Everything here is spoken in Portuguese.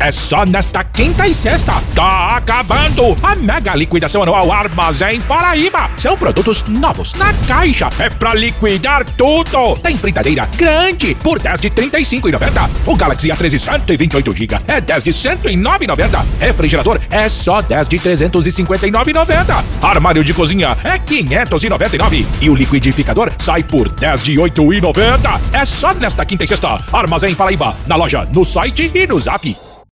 É só nesta quinta e sexta. Tá acabando a mega liquidação anual Armazém Paraíba. São produtos novos na caixa. É pra liquidar tudo. Tem fritadeira grande por 10 de 35,90. O Galaxy A13 128 GB é 10 de 109,90. Refrigerador é só 10 de 359,90. Armário de cozinha é 599. E o liquidificador sai por 10 de 8,90. É só nesta quinta e sexta. Armazém Paraíba. Na loja, no site e no zap.